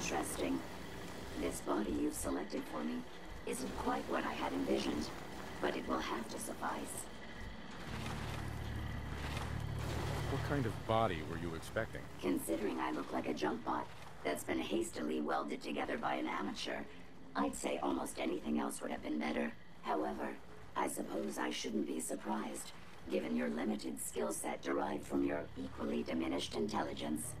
Interesting. This body you've selected for me isn't quite what I had envisioned, but it will have to suffice. What kind of body were you expecting? Considering I look like a junk bot that's been hastily welded together by an amateur, I'd say almost anything else would have been better. However, I suppose I shouldn't be surprised, given your limited skill set derived from your equally diminished intelligence.